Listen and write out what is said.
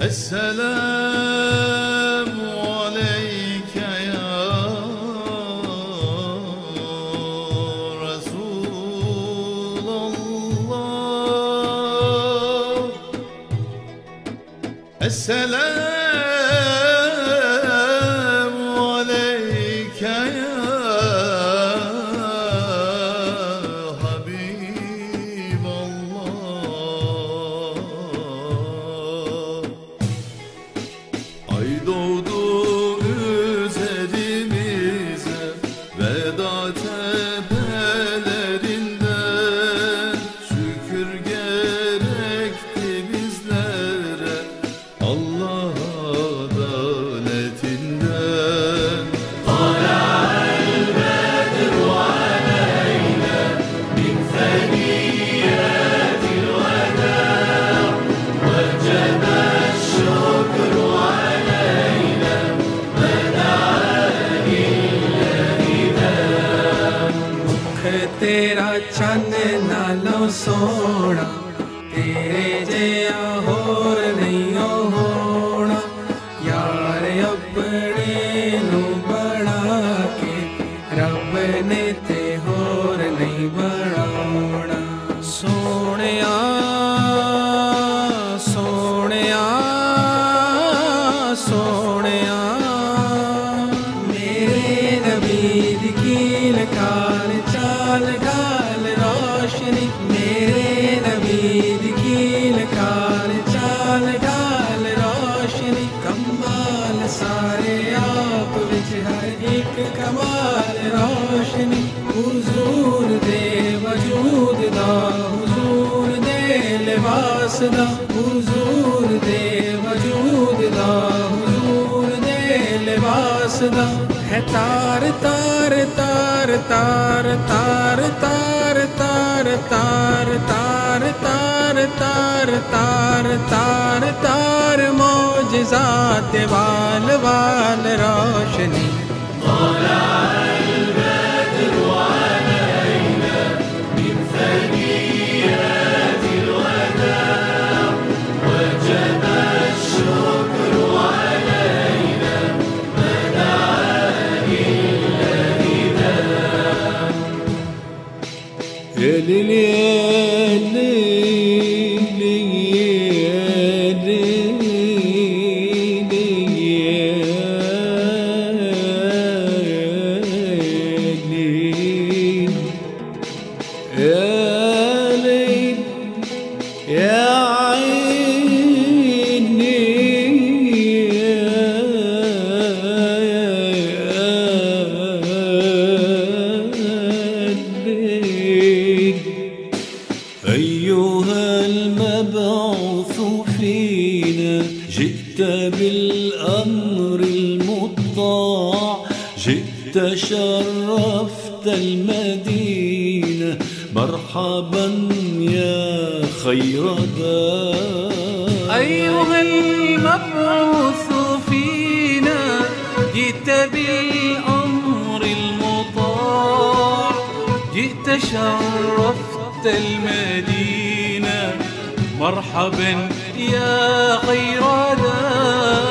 Esselamu aleyke ya Resulallah. Esselamu ਨਾਲੋਂ ਸੋਹਣਾ ਤੇਰੇ ਜਿਹਾ ਹੋਰ ਨਹੀਂ। रोशनी हुजूर दे वजूद दा हुजूर दे लिबास दा हुजूर दे वजूद दा हुजूर दे लिबास दा है तार तार तार तार तार तार तार तार तार तार तार तार तार तार मौजात वाल वाल रोशनी मौला يا جئت بالأمر المطاع جئت شرفت المدينة. مرحبا يا خير أيها المبعوث فينا جئت بالأمر المطاع. جئت شرفت المدينة. مرحبا يا خير دار